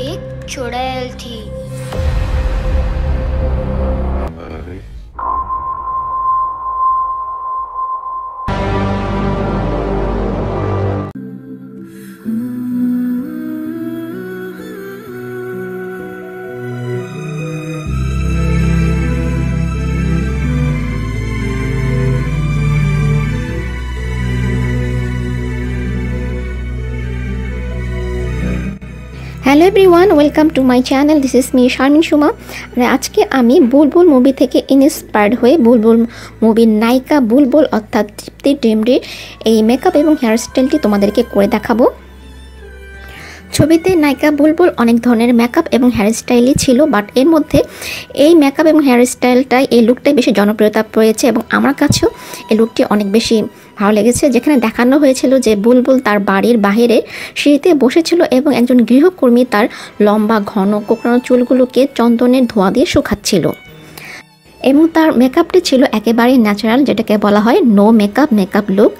एक चुड़ैल थी। Hello everyone welcome to my channel this is me Sharmin Suma আর আজকে আমি বুলবুল মুভি থেকে ইন্সপায়ার্ড হয়ে বুলবুল মুভির নায়িকা বুলবুল অর্থাৎ তৃপ্তি ডিমরির এই মেকআপ এবং হেয়ারস্টাইলটি তোমাদেরকে করে দেখাবো। ছবিতে নায়িকা বুলবুল অনেক ধরনের মেকআপ এবং হেয়ারস্টাইলই ছিল বাট এর মধ্যে এই মেকআপ এবং হেয়ারস্টাইলটাই এই লুকটাই বেশি জনপ্রিয়তা পেয়েছে এবং আমার কাছেও এই লুকটি অনেক বেশি ভালো লেগেছে। যেখানে দেখানো হয়েছিল যে বুলবুল তার বাড়ির বাহিরে সিঁড়িতে বসেছিল এবং একজন গৃহকর্মী তার লম্বা, ঘন কোকড়ানো চুলগুলোকে চন্দনের ধোঁয়া দিয়ে শুকাচ্ছিল। এবং তার মেকআপটি ছিল একেবারেই ন্যাচারাল যেটাকে বলা হয় নো মেকআপ মেকআপ লুক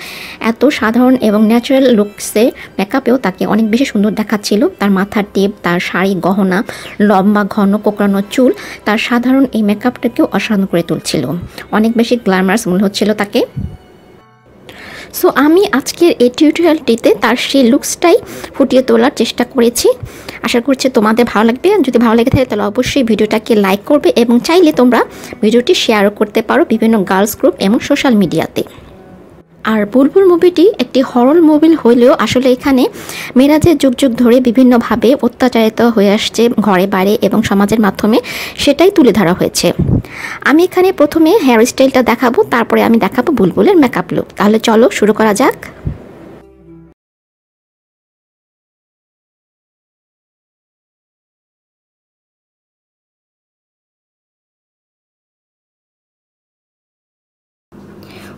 এত সাধারণ এবং ন্যাচারাল লুকসে মেকআপেও তাকে অনেক বেশি সুন্দর দেখাচ্ছিল। তার মাথার টিপ, তার শাড়ি গহনা, লম্বা, ঘন কোকড়ানো চুল, তার সাধারণ এই মেকআপটাকেও অসাধারণ করে তুলছিল। অনেক বেশি গ্ল্যামারাস মনে হচ্ছিল তাকে। সো আমি আজকের এই টিউটোরিয়ালটিতে তার সেই লুকসটাই ফুটিয়ে তোলার চেষ্টা করেছি। আশা করছি তোমাদের ভালো লাগবে। যদি ভালো লেগে থাকে, তাহলে অবশ্যই ভিডিওটাকে লাইক করবে এবং চাইলে তোমরা ভিডিওটি শেয়ারও করতে পারো বিভিন্ন গার্লস গ্রুপ এবং সোশ্যাল মিডিয়াতে আর বুলবুল মুভিটি একটি হরল মুভিল হলেও আসলে এখানে মেয়েরাজের যুগ যুগ ধরে বিভিন্নভাবে অত্যাচারিত হয়ে আসছে ঘরে বাড়ি এবং সমাজের মাধ্যমে, সেটাই তুলে ধরা হয়েছে। আমি এখানে প্রথমে হেয়ার স্টাইলটা দেখাবো, তারপরে আমি দেখাবো বুলবুলের মেকআপ লুক তাহলে চলো শুরু করা যাক।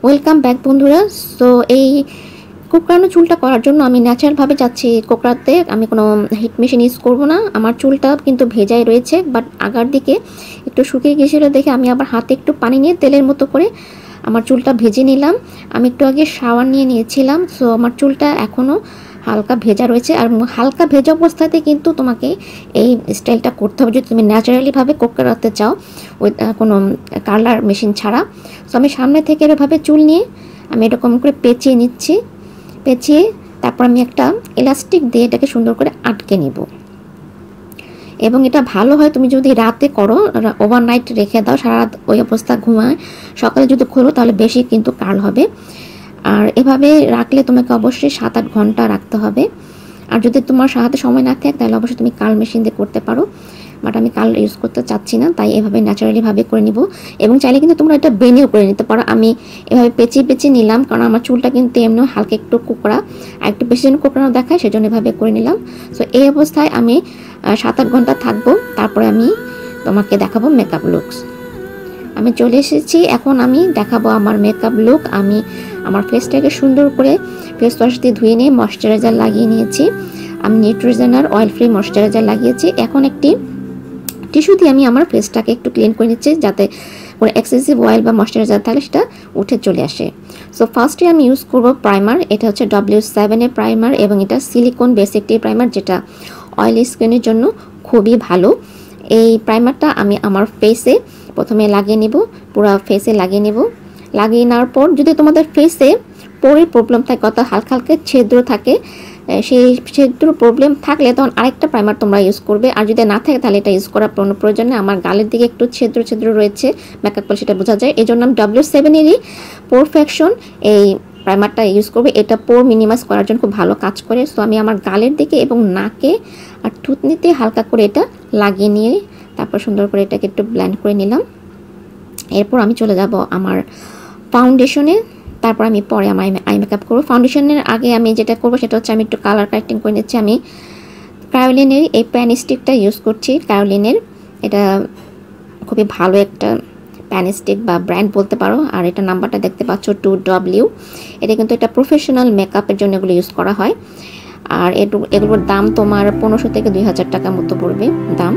ওয়েলকাম ব্যাক বন্ধুরা। সো এই কোকড়ানো চুলটা করার জন্য আমি ন্যাচারালভাবে যাচ্ছি কোকড়াতে। আমি কোনো হিট মেশিন ইউজ করব না। আমার চুলটা কিন্তু ভেজাই রয়েছে বাট আগার দিকে একটু শুকিয়ে গিয়েছিল দেখে আমি আবার হাতে একটু পানি নিয়ে তেলের মতো করে আমার চুলটা ভেজে নিলাম। আমি একটু আগে শাওয়ার নিয়ে নিয়েছিলাম। সো আমার চুলটা এখনও হালকা ভেজা রয়েছে আর হালকা ভেজা অবস্থাতে কিন্তু তোমাকে এই স্টাইলটা করতে হবে। যদি তুমি ন্যাচারালিভাবে কোকড়াতে চাও ওই কোনো কালার মেশিন ছাড়া। সো আমি সামনে থেকে এভাবে চুল নিয়ে আমি এরকম করে পেঁচিয়ে নিচ্ছি। পেঁচিয়ে তারপর আমি একটা ইলাস্টিক দিয়ে এটাকে সুন্দর করে আটকে নিব। এবং এটা ভালো হয় তুমি যদি রাতে করো ওভারনাইট রেখে দাও সারা রাত ওই অবস্থা ঘুমায়, সকালে যদি খোলো তাহলে বেশি কিন্তু কার্ল হবে। আর এভাবে রাখলে তোমাকে অবশ্যই সাত আট ঘণ্টা রাখতে হবে। আর যদি তোমার হাতে সময় না থাকে, তাহলে অবশ্যই তুমি কাল মেশিন দিয়ে করতে পারো। বাট আমি কাল ইউজ করতে চাচ্ছি না, তাই এভাবে ন্যাচারালিভাবে করে নিব। এবং চাইলে কিন্তু তোমরা এটা বেনেও করে নিতে পারো। আমি এভাবে পেঁচিয়ে পেঁচিয়ে নিলাম, কারণ আমার চুলটা কিন্তু এমনিও হালকা একটু কোকড়া। আর একটু বেশি যেন কোকড়ানো দেখায়, সেজন্য এভাবে করে নিলাম। সো এই অবস্থায় আমি সাত আট ঘণ্টা থাকব। তারপরে আমি তোমাকে দেখাবো মেকআপ লুকস আমি চলে এসেছি। এখন আমি দেখাবো আমার মেকআপ লুক আমি আমার ফেসটাকে সুন্দর করে ফেস ওয়াশ দিয়ে ধুয়ে নিয়ে ময়শ্চারাইজার লাগিয়ে নিয়েছি। আমি নিউট্রিজেনার অয়েল ফ্রি ময়শ্চারাইজার লাগিয়েছি। এখন একটি টিস্যু দিয়ে আমি আমার ফেসটাকে একটু ক্লিন করে নিচ্ছি যাতে কোনো এক্সেসিভ অয়েল বা ময়শ্চারাইজার থাকলে সেটা উঠে চলে আসে। সো ফার্স্টে আমি ইউজ করব প্রাইমার এটা হচ্ছে ডব্লিউ সেভেনের প্রাইমার এবং এটা সিলিকন বেস একটি প্রাইমার যেটা অয়েল স্কিনের জন্য খুবই ভালো। এই প্রাইমারটা আমি আমার ফেসে প্রথমে লাগিয়ে নিব, পুরো ফেসে লাগিয়ে নেব। লাগিয়ে নেওয়ার পর যদি তোমাদের ফেসে পোরের প্রবলেম থাকে অর্থাৎ হালকা হালকা ছিদ্র থাকে সেই ছিদ্র প্রবলেম থাকলে তখন আরেকটা প্রাইমার তোমরা ইউজ করবে। আর যদি না থাকে তাহলে এটা ইউজ করার কোনো প্রয়োজন নেই। আমার গালের দিকে একটু ছিদ্র ছিদ্র রয়েছে মেকআপ করলে সেটা বোঝা যায়। এই জন্য আমি ডাব্লিউ সেভেনেরই পারফেকশন এই প্রাইমারটা ইউজ করবে। এটা পোর মিনিমাইজ করার জন্য খুব ভালো কাজ করে। সো আমি আমার গালের দিকে এবং নাকে আর থুতনিতে হালকা করে এটা লাগিয়ে নিয়ে তারপর সুন্দর করে এটাকে একটু ব্ল্যান্ড করে নিলাম। এরপর আমি চলে যাব আমার ফাউন্ডেশনে তারপর আমি পরে আমার আই মেকআপ করব। ফাউন্ডেশনের আগে আমি যেটা করব সেটা হচ্ছে আমি একটু কালার কারেক্টিং করে নিচ্ছি। আমি ক্রায়োলিনের এই প্যান স্টিকটা ইউজ করছি ক্রায়োলিনের এটা খুবই ভালো একটা প্যান স্টিক বা ব্র্যান্ড বলতে পারো। আর এটা নাম্বারটা দেখতে পাচ্ছ টু ডব্লিউ এটা কিন্তু এটা প্রফেশনাল মেকআপের জন্য এগুলো ইউজ করা হয়। আর এগুলোর দাম তোমার পনেরোশো থেকে দুই হাজার টাকা মতো পড়বে দাম।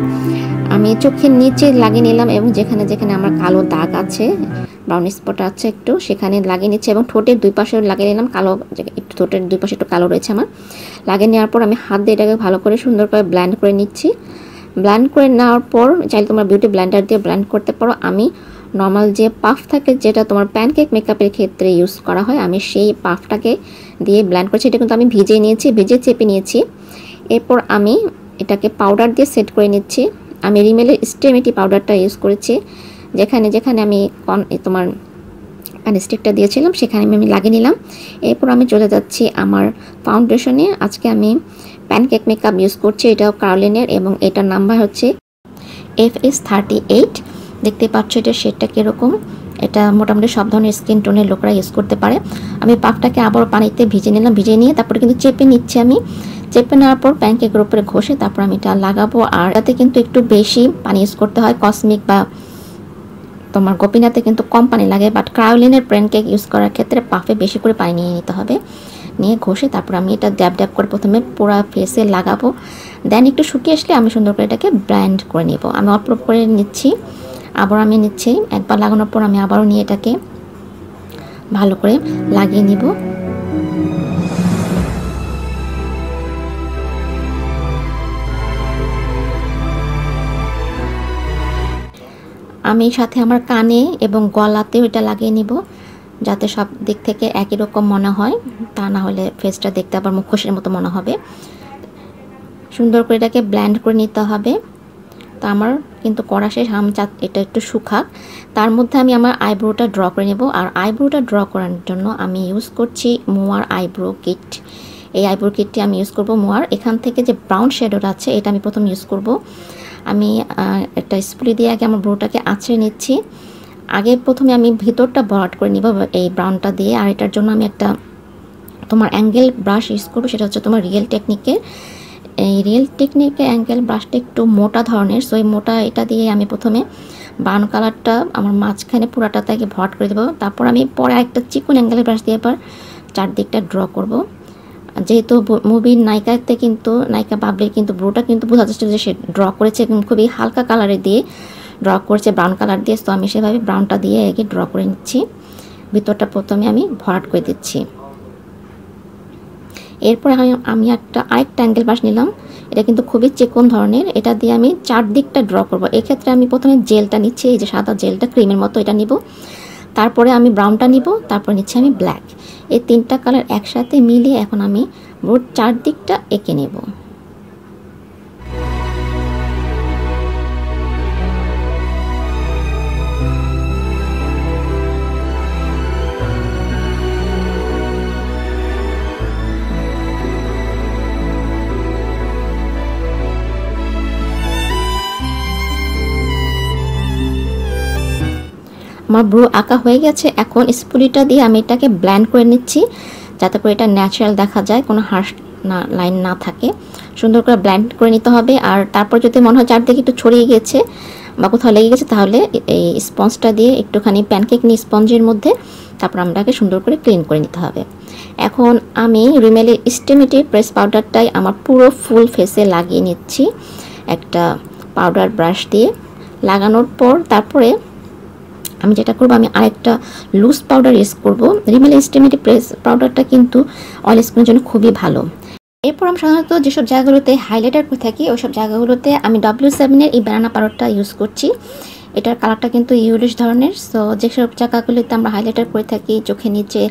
আমি চোখের নিচে লাগিয়ে নিলাম এবং যেখানে যেখানে আমার কালো দাগ আছে ব্রাউন স্পট আছে একটু, সেখানে লাগিয়ে নিচ্ছি এবং ঠোঁটের দুই পাশে লাগিয়ে নিলাম কালো একটু ঠোঁটের দুই পাশে একটু কালো রয়েছে আমার। লাগিয়ে নেওয়ার পর আমি হাত দিয়ে এটাকে ভালো করে সুন্দর করে ব্ল্যান্ড করে নিচ্ছি। ব্ল্যান্ড করে নেওয়ার পর, চাইলে তোমার বিউটি ব্ল্যান্ডার দিয়ে ব্ল্যান্ড করতে পারো। আমি নর্মাল যে পাফ থাকে যেটা তোমার প্যানকেক মেকআপের ক্ষেত্রে ইউজ করা হয়, আমি সেই পাফটাকে দিয়ে ব্ল্যান্ড করছি। এটা কিন্তু আমি ভিজে নিয়েছি ভিজে চেপে নিয়েছি। এরপর আমি এটাকে পাউডার দিয়ে সেট করে নিচ্ছি। আমি রিমেলের স্টেমিটি পাউডারটা ইউজ করেছি। যেখানে যেখানে আমি কন তোমার স্টিকটা দিয়েছিলাম, সেখানে আমি লাগিয়ে নিলাম। এরপর আমি চলে যাচ্ছি আমার ফাউন্ডেশনে আজকে আমি প্যানকেক মেকআপ ইউজ করছি, এটাও কার্লিনের এবং এটার নাম্বার হচ্ছে এফ এস থার্টি এইট দেখতে পাচ্ছ এটা শেডটা কীরকম। এটা মোটামুটি সব ধরনের স্কিন টোনের লোকরা ইউজ করতে পারে। আমি পাকটাকে আবার পানিতে ভিজে নিলাম ভিজে নিয়ে তারপরে কিন্তু চেপে নিচ্ছি আমি। চেপে নেওয়ার পর প্যানকেকের উপরে ঘষে তারপর আমি এটা লাগাবো। আর এটাতে কিন্তু একটু বেশি পানি ইউজ করতে হয় কসমিক বা তোমার গোপীনাথে কিন্তু কম পানি লাগে। বাট ক্রায়োলিনের প্যানকেক ইউজ করার ক্ষেত্রে পাফে বেশি করে পানি নিয়ে নিতে হবে। নিয়ে ঘষে তারপর আমি এটা ড্যাব ড্যাব করে প্রথমে পুরা ফেসে লাগাবো। দেন একটু শুকিয়ে আসলে আমি সুন্দর করে এটাকে ব্র্যান্ড করে নেব। আমি অল্প করে নিচ্ছি। আবার আমি নিচ্ছি। একবার লাগানোর পর আমি আবারও নিয়ে এটাকে ভালো করে লাগিয়ে নিব। আমি সাথে আমার কানে এবং গলাতেও এটা লাগিয়ে নিব, যাতে সব দিক থেকে একই রকম মনে হয়। তা না হলে ফেসটা দেখতে আবার মুখোশের মতো মনে হবে। সুন্দর করে এটাকে ব্ল্যান্ড করে নিতে হবে। তো আমার কিন্তু করা শেষ। আমি চা এটা একটু শুকাক। তার মধ্যে আমি আমার আইব্রোটা ড্র করে নেব। আর আইব্রোটা ড্র করার জন্য আমি ইউজ করছি মোয়ার আইব্রো কিট এই আইব্রো কিটটি আমি ইউজ করব মোয়ার এখান থেকে যে ব্রাউন শেডোটা আছে, এটা আমি প্রথম ইউজ করব। আমি একটা স্প্রে দিয়ে আগে আমার ব্রোটাকে আঁচড়ে নিচ্ছি। আগে প্রথমে আমি ভিতরটা ভরাট করে নিব এই ব্রাউনটা দিয়ে। আর এটার জন্য আমি একটা তোমার অ্যাঙ্গেল ব্রাশ ইউজ করব। সেটা হচ্ছে তোমার রিয়েল টেকনিকের এই রিয়েল টেকনিকে অ্যাঙ্গেল ব্রাশটা একটু মোটা ধরনের সো মোটা এটা দিয়ে আমি প্রথমে বান কালারটা আমার মাঝখানে পুরাটা তাকে ভরাট করে দেবো। তারপর আমি পরে একটা চিকন অ্যাঙ্গেল ব্রাশ দিয়ে এবার চারদিকটা ড্র করব। যেহেতু মুভির নায়িকাতে কিন্তু, নায়িকা বাবলির কিন্তু ব্রোটা কিন্তু বোঝা যাচ্ছে যে সে ড্র করেছে এবং খুবই হালকা কালারে দিয়ে ড্র করেছে ব্রাউন কালার দিয়ে। তো আমি সেভাবে ব্রাউনটা দিয়ে আগে ড্র করে নিচ্ছি। ভিতরটা প্রথমে আমি ভরাট করে দিচ্ছি। এরপরে আমি আমি একটা, আরেকটা অ্যাঙ্গেল বাস নিলাম। এটা কিন্তু খুবই চিকন ধরনের। এটা দিয়ে আমি চারদিকটা ড্র করব। এক্ষেত্রে আমি প্রথমে জেলটা নিচ্ছি, এই যে সাদা জেলটা ক্রিমের মতো এটা নিব। তারপরে আমি ব্রাউনটা নিব, তারপর নিচ্ছি আমি ব্ল্যাক এই তিনটা কালার একসাথে মিলিয়ে এখন আমি চারদিকটা এঁকে নেব। আমার ব্রু আঁকা হয়ে গেছে, এখন স্পুলিটা দিয়ে আমি এটাকে ব্ল্যান্ড করে নিচ্ছি, যাতে করে এটা ন্যাচারাল দেখা যায়, কোনো হার্শ না লাইন না থাকে। সুন্দর করে ব্ল্যান্ড করে নিতে হবে, আর তারপর যদি মনে হয় চারদিকে একটু ছড়িয়ে গেছে বা কোথাও লেগে গেছে, তাহলে এই স্পঞ্জটা দিয়ে একটুখানি প্যানকেক নিয়ে স্পঞ্জের মধ্যে তারপর আমরাকে সুন্দর করে ক্লিন করে নিতে হবে। এখন আমি রিমেলের স্টেমিটি প্রেস পাউডারটাই আমার পুরো ফুল ফেসে লাগিয়ে নিচ্ছি, একটা পাউডার ব্রাশ দিয়ে। লাগানোর পর তারপরে আমি যেটা করব, আমি আরেকটা লুজ পাউডার ইউজ করব। রিমেল এস্টিমেটিভ প্রেস পাউডারটা কিন্তু অয়েল স্কিনের জন্য খুবই ভালো। এরপর আমি সাধারণত যেসব জায়গাগুলোতে হাইলাইটার করে থাকি, ওইসব জায়গাগুলোতে আমি ডাব্লিউ সেভেনের এই ব্যানানা পাউডারটা ইউজ করছি। এটার কালারটা কিন্তু ইউলিশ ধরনের। সো যেসব জায়গাগুলোতে আমরা হাইলাইটার করে থাকি চোখে নিচে,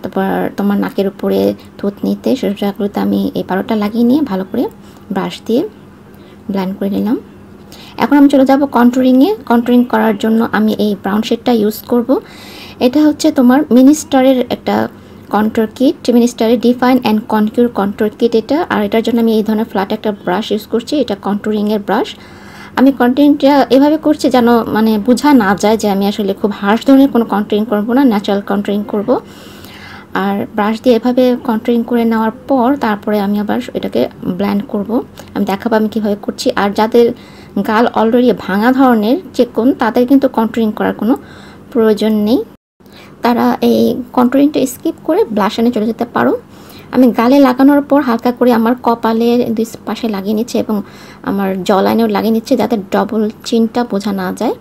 তারপর তোমার নাকের উপরে থুত নিতে, সেসব জায়গাগুলোতে আমি এই পাউডারটা লাগিয়ে নিয়ে ভালো করে ব্রাশ দিয়ে ব্ল্যান্ড করে নিলাম। এখন আমি চলে যাব কন্ট্রোরিংয়ে কন্ট্রোরিং করার জন্য আমি এই ব্রাউন শেডটা ইউজ করব। এটা হচ্ছে তোমার মিনিস্টারের একটা কন্ট্রোর কিট মিনিস্টারের define and concur contour kit এটা। আর এটার জন্য আমি এই ধরনের ফ্ল্যাট একটা ব্রাশ ইউজ করছি, এটা কন্ট্রোরিংয়ের ব্রাশ আমি কন্টেন্টটা এভাবে করছি যেন মানে বোঝা না যায় যে আমি আসলে খুব হার্শ ধরনের কোনো কন্ট্রোরিং করব না ন্যাচারাল কন্ট্রোরিং করব। আর ব্রাশ দিয়ে এভাবে কন্ট্রোলিং করে নেওয়ার পর তারপরে আমি আবার এটাকে ব্ল্যান্ড করব। আমি দেখাবো আমি কীভাবে করছি। আর যাদের গাল অলরেডি ভাঙা ধরনের চেকন তাদের কিন্তু কন্ট্রোলিং করার কোনো প্রয়োজন নেই। তারা এই কন্ট্রোলিংটা স্কিপ করে ব্লাশানে চলে যেতে পারো। আমি গালে লাগানোর পর হালকা করে আমার কপালে দুই পাশে লাগিয়ে নিচ্ছে এবং আমার জলাইনেও লাগিয়ে নিচ্ছে যাতে ডবল চিনটা বোঝা না যায়।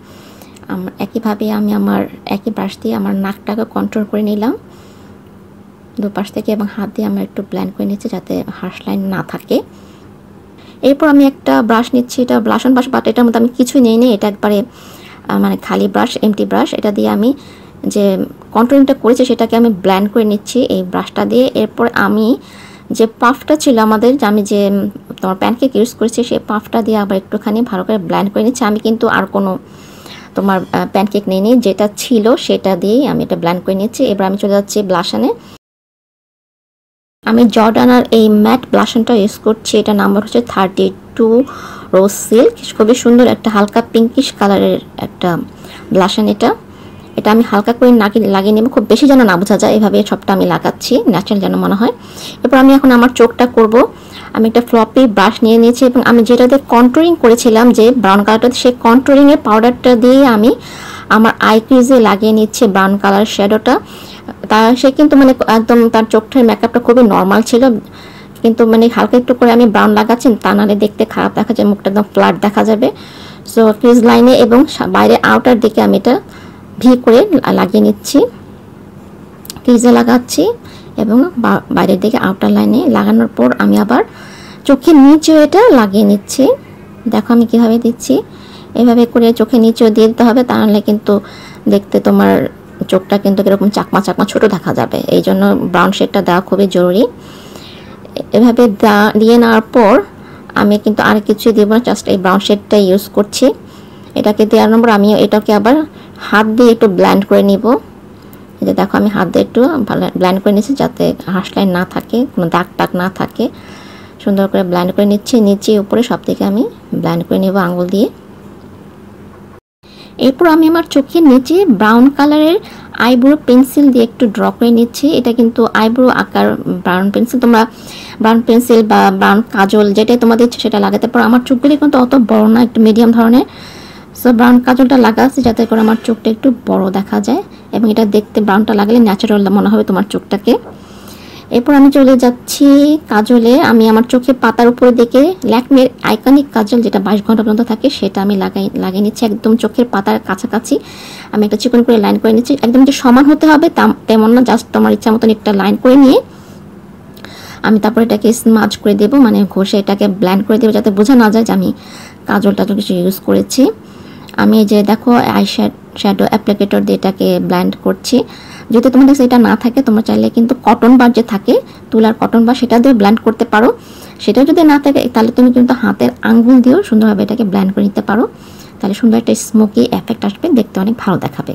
আমার একইভাবে আমি আমার একই ব্রাশ দিয়ে আমার নাকটাকে কন্ট্রোল করে নিলাম। দুপাশ থেকে এবং হাত দিয়ে আমরা একটু ব্ল্যান্ড করে নিচ্ছি যাতে হার্স লাইন না থাকে। এরপর আমি একটা ব্রাশ নিচ্ছি, এটা ব্লাশন ব্রাশ বাট এটার মধ্যে আমি কিছুই নেই নি এটা একবারে মানে খালি ব্রাশ এমটি ব্রাশ এটা দিয়ে আমি যে কন্ট্রোলিংটা করেছি সেটাকে আমি ব্ল্যান্ড করে নিচ্ছি এই ব্রাশটা দিয়ে। এরপর আমি যে পাফটা ছিল আমাদের, যে আমি যে তোমার প্যানকেক ইউজ করেছি, সেই পাফটা দিয়ে আবার একটুখানি ভালো করে ব্ল্যান্ড করে নিচ্ছি। আমি কিন্তু আর কোনো, তোমার প্যানকেক নিয়ে নিই যেটা ছিল সেটা দিয়েই আমি এটা ব্ল্যান্ড করে নিচ্ছি। এবার আমি চলে যাচ্ছি ব্লাশানে আমি জর্ডানার এই ম্যাট ব্লাশনটা ইউজ করছি। এটা নাম্বার হচ্ছে থার্টি টু রোজ সিল্ক। খুবই সুন্দর একটা হালকা পিঙ্কিশ কালারের একটা ব্লাশন এটা। এটা আমি হালকা করে লাগিয়ে লাগিয়ে নেব। খুব বেশি যেন না বোঝা যায়। এভাবে সবটা আমি লাগাচ্ছি। ন্যাচারাল যেন মনে হয়। এরপর আমি এখন আমার চোখটা করব। আমি একটা ফ্লপি ব্রাশ নিয়ে নিয়েছি এবং আমি যেটাতে কন্ট্রোলিং করেছিলাম যে ব্রাউন কালারটা সেই কন্ট্রোলিংয়ের পাউডারটা দিয়ে আমি আমার আই ক্রিজে লাগিয়ে নিচ্ছে ব্রাউন কালার শ্যাডোটা তা সে কিন্তু মানে একদম তার চোখের মেকআপটা খুবই নর্মাল ছিল। কিন্তু মানে হালকা একটু করে আমি ব্রাউন লাগাচ্ছি, তা নাহলে দেখতে খারাপ দেখা যায়, মুখটা একদম ফ্ল্যাট দেখা যাবে। সো ক্রিজ লাইনে এবং বাইরে আউটার দিকে আমি এটা ভি করে লাগিয়ে নিচ্ছি। ক্রিজে লাগাচ্ছি এবং বাইরের দিকে আউটার লাইনে লাগানোর পর আমি আবার চোখের নিচেও এটা লাগিয়ে নিচ্ছি। দেখো আমি কীভাবে দিচ্ছি। এভাবে করে চোখের নিচেও দিয়ে দিতে হবে, তা তাহলে কিন্তু দেখতে তোমার চোখটা কিন্তু এরকম চাকমা চাকমা ছোট দেখা যাবে। এই জন্য ব্রাউন শেডটা দেওয়া খুবই জরুরি। এভাবে দিয়ে নেওয়ার পর আমি কিন্তু আর কিছু দেবো না জাস্ট এই ব্রাউন শেডটা ইউজ করছি। এটাকে দেওয়ার নম্বর আমি এটাকে আবার হাত দিয়ে একটু ব্ল্যান্ড করে নিব। যে দেখো আমি হাত দিয়ে একটু ব্ল্যান্ড করে নিচ্ছি যাতে হাঁস লাইন না থাকে, কোনো দাগ টাগ না থাকে। সুন্দর করে ব্ল্যান্ড করে নিচ্ছি, নিচে উপরে সব থেকে আমি ব্ল্যান্ড করে নেব আঙুল দিয়ে। এরপর আমি আমার চোখের নিচে ব্রাউন কালারের আইব্রো পেন্সিল দিয়ে একটু ড্র করে নিচ্ছি। এটা কিন্তু আইব্রো আকার ব্রাউন পেন্সিল তোমরা ব্রাউন পেন্সিল বা ব্রাউন কাজল যেটাই তোমাদের সেটা লাগাতে পারো। আমার চোখগুলি কিন্তু অত বড় না, একটু মিডিয়াম ধরনের। সো ব্রাউন কাজলটা লাগাচ্ছি যাতে করে আমার চোখটা একটু বড় দেখা যায় এবং এটা দেখতে ব্রাউনটা লাগালে ন্যাচারাল মনে হবে তোমার চোখটাকে। এরপর আমি চলে যাচ্ছি কাজলে। আমি আমার চোখে পাতার উপরে দেখে ল্যাকমের আইকনিক কাজল যেটা বাইশ ঘণ্টা পর্যন্ত থাকে, সেটা আমি লাগাই লাগিয়ে নিচ্ছি একদম চোখের পাতার কাছাকাছি। আমি একটা চিকন করে লাইন করে নিচ্ছি। একদম যে সমান হতে হবে তেমন না জাস্ট তোমার ইচ্ছা মতন একটা লাইন করে নিয়ে আমি তারপর এটাকে স্মাজ করে দেবো। মানে ঘষে এটাকে ব্ল্যান্ড করে দেবো যাতে বোঝা না যায় যে আমি কাজল টাজল কিছু ইউজ করেছি। আমি যে দেখো আই শ্যাডো অ্যাপ্লিকেটর দিয়ে এটাকে ব্ল্যান্ড করছি। যদি তোমাদের সেটা না থাকে, তোমরা চাইলে কিন্তু কটন বার যে থাকে, তুলার কটন বার সেটা দিয়ে ব্ল্যান্ড করতে পারো। সেটা যদি না থাকে, তাহলে তুমি কিন্তু হাতের আঙ্গুল দিয়েও সুন্দরভাবে এটাকে ব্ল্যান্ড করে নিতে পারো। তাহলে সুন্দর একটা স্মোকি এফেক্ট আসবে, দেখতে অনেক ভালো দেখাবে।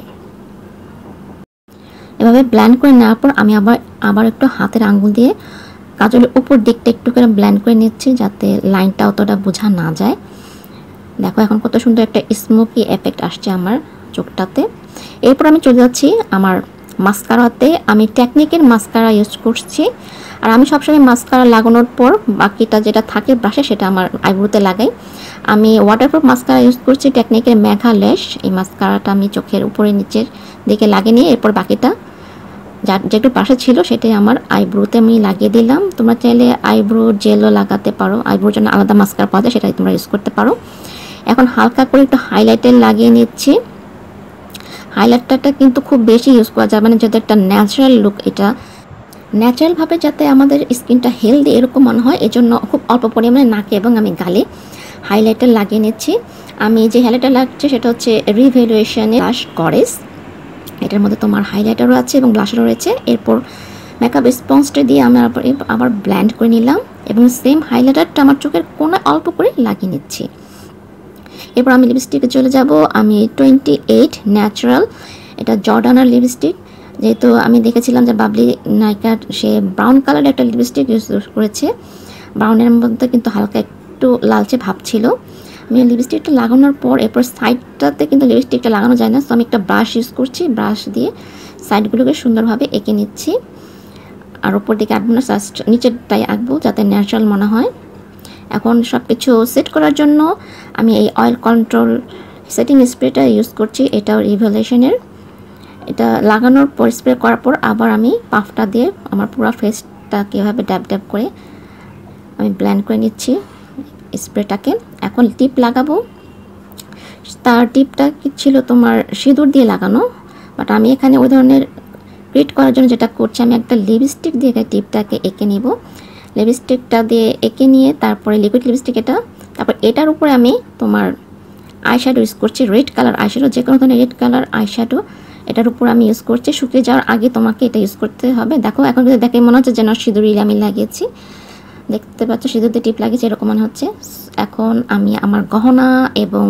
এভাবে ব্ল্যান্ড করে নেওয়ার পর আমি আবার আবার একটু হাতের আঙ্গুল দিয়ে কাজলের উপর দিকটা একটু করে ব্ল্যান্ড করে নিচ্ছি, যাতে লাইনটা অতটা বোঝা না যায়। দেখো এখন কত সুন্দর একটা স্মোকি এফেক্ট আসছে আমার চোখটাতে। এরপর আমি চলে যাচ্ছি আমার মাস্কারাতে আমি টেকনিকের মাস্কারা ইউজ করছি। আর আমি সবসময় মাস্কারা লাগানোর পর বাকিটা যেটা থাকে ব্রাশে সেটা আমার আইব্রোতে লাগাই। আমি ওয়াটারপ্রুফ মাস্কারা ইউজ করছি টেকনিকের মেঘা লেশ এই মাস্কারাটা আমি চোখের উপরে, নিচের দিকে লাগিয়ে নিয়ে এরপর বাকিটা যা যেটু পাশে ছিল সেটাই আমার আইব্রোতে আমি লাগিয়ে দিলাম। তোমরা চাইলে আইব্রো জেলও লাগাতে পারো। আইব্রোর জন্য আলাদা মাস্কার পাওয়া যায়, সেটাই তোমরা ইউজ করতে পারো। এখন হালকা করে একটু হাইলাইটার লাগিয়ে নিচ্ছি। হাইলাইটারটা কিন্তু খুব বেশি ইউজ করা যাবে না যাতে একটা ন্যাচারাল লুক এটা ন্যাচারালভাবে যাতে আমাদের স্কিনটা হেলদি এরকম মনে হয়, এজন্য খুব অল্প পরিমাণে নাকে এবং আমি গালে হাইলাইটার লাগিয়ে নিচ্ছি। আমি যে হাইলাইটার লাগছে সেটা হচ্ছে রিভ্যালুয়েশনে ব্লাশ গরেস এটার মধ্যে তোমার হাইলাইটারও আছে এবং ব্লাশারও রয়েছে। এরপর মেকআপ স্পঞ্জটা দিয়ে আমি আবার ব্ল্যান্ড করে নিলাম এবং সেম হাইলাইটারটা আমার চোখের কোনায় অল্প করে লাগিয়ে নিচ্ছি। এরপর আমি লিপস্টিকে চলে যাব। আমি টোয়েন্টি এইট ন্যাচারাল এটা জর্ডানার লিপস্টিক যেহেতু আমি দেখেছিলাম যে বাবলি নাইকার সে ব্রাউন কালারের একটা লিপস্টিক ইউজ করেছে। ব্রাউনের মধ্যে কিন্তু হালকা একটু লালচে ভাব ছিল। আমি লিপস্টিকটা লাগানোর পর, এরপর সাইডটাতে কিন্তু লিপস্টিকটা লাগানো যায় না। তো আমি একটা ব্রাশ ইউজ করছি। ব্রাশ দিয়ে সাইডগুলোকে সুন্দরভাবে এঁকে নিচ্ছি। আর ওপর দিকে আঁকবো না নিচেরটাই আঁকবো যাতে ন্যাচারাল মনে হয়। এখন সব কিছু সেট করার জন্য আমি এই অয়েল কন্ট্রোল সেটিং স্প্রেটা ইউজ করছি। এটাও রিভলিউশনের এটা লাগানোর পর স্প্রে করার পর আবার আমি পাফটা দিয়ে আমার পুরো ফেসটা কীভাবে ড্যাব ড্যাব করে আমি ব্ল্যান্ড করে নিচ্ছি স্প্রেটাকে এখন টিপ লাগাবো। তার টিপটা কি ছিল তোমার সিঁদুর দিয়ে লাগানো। বাট আমি এখানে ওই ধরনের ক্রিয়েট করার জন্য যেটা করছি, আমি একটা লিপস্টিক দিয়ে টিপটাকে এঁকে নিব। লিপস্টিকটা দিয়ে এঁকে নিয়ে তারপরে লিকুইড লিপস্টিক এটা, তারপর এটার উপরে আমি তোমার আইশ্যাডো ইউজ করছি রেড কালার আইশ্যাডো যে কোনো ধরনের রেড কালার আইশ্যাডো এটার উপর আমি ইউজ করছি। শুকিয়ে যাওয়ার আগে তোমাকে এটা ইউজ করতে হবে। দেখো, এখন কিন্তু দেখে মনে হচ্ছে যেন সিঁদুর আমি লাগিয়েছি। দেখতে পাচ্ছ, সিঁদুর দিয়ে টিপ লাগিয়েছি, এরকম মনে হচ্ছে। এখন আমি আমার গহনা এবং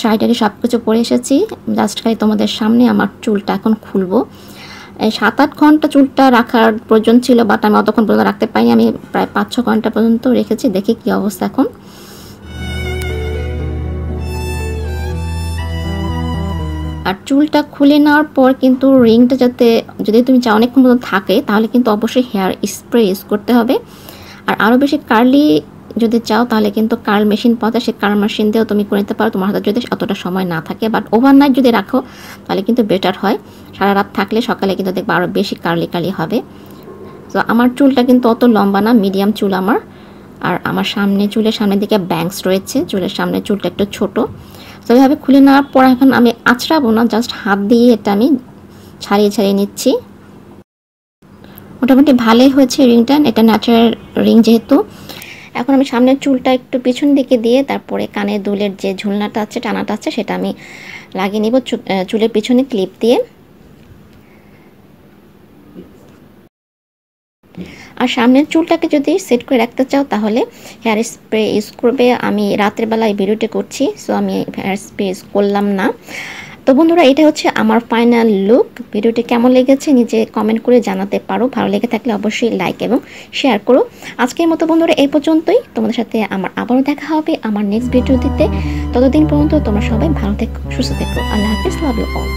শাড়িটারি সব কিছু পরে এসেছি। জাস্ট খালি তোমাদের সামনে আমার চুলটা এখন খুলবো। সাত আট ঘণ্টা চুলটা রাখার প্রয়োজন ছিল বাট আমি অতক্ষণ পর্যন্ত রাখতে পারিনি। আমি প্রায় পাঁচ ছ ঘণ্টা পর্যন্ত রেখেছি। দেখি কি অবস্থা এখন। আর চুলটা খুলে নেওয়ার পর কিন্তু রিংটা যাতে, যদি তুমি চাও অনেকক্ষণ পর্যন্ত থাকে, তাহলে কিন্তু অবশ্যই হেয়ার স্প্রে ইউজ করতে হবে। আর আরও বেশি কার্লি যদি চাও তাহলে কিন্তু কার্ল মেশিন পাওয়া যায়। সেই কার্ল মেশিন দিয়েও তুমি করে নিতে পারো। তোমার হাতে যদি অতটা সময় না থাকে বাট ওভারনাইট যদি রাখো, তাহলে কিন্তু বেটার হয়। সারা রাত থাকলে সকালে কিন্তু দেখবে আরও বেশি কার্লি কার্লি হবে। তো আমার চুলটা কিন্তু অত লম্বা না মিডিয়াম চুল আমার। আর আমার সামনে, চুলের সামনের দিকে ব্যাংকস রয়েছে। চুলের সামনে চুলটা একটু ছোটো। তো এইভাবে খুলে নেওয়ার পর এখন আমি আঁচড়াবো না জাস্ট হাত দিয়ে এটা আমি ছাড়িয়ে ছাড়িয়ে নিচ্ছি। মোটামুটি ভালোই হয়েছে রিংটা এটা ন্যাচারাল রিং যেহেতু। এখন আমি সামনের চুলটা একটু পিছন দিকে দিয়ে তারপরে কানের দুলের যে ঝুলনাটা আছে, টানাটা আছে, সেটা আমি লাগিয়ে নিব চুলের পিছনে ক্লিপ দিয়ে। আর সামনের চুলটাকে যদি সেট করে রাখতে চাও, তাহলে হেয়ার স্প্রে ইউজ করবে। আমি রাতের বেলায় ভিডিওটি করছি সো আমি হেয়ার স্প্রে ইউজ করলাম না। তো বন্ধুরা, এটা হচ্ছে আমার ফাইনাল লুক ভিডিওটি কেমন লেগেছে নিজে কমেন্ট করে জানাতে পারো। ভালো লেগে থাকলে অবশ্যই লাইক এবং শেয়ার করো। আজকের মতো বন্ধুরা, এই পর্যন্তই। তোমাদের সাথে আমার আবারও দেখা হবে আমার নেক্সট ভিডিও দিতে ততদিন পর্যন্ত তোমরা সবাই ভালো থেকো, সুস্থ থেকো। আল্লাহ হাফিজ লাভ ইউ অল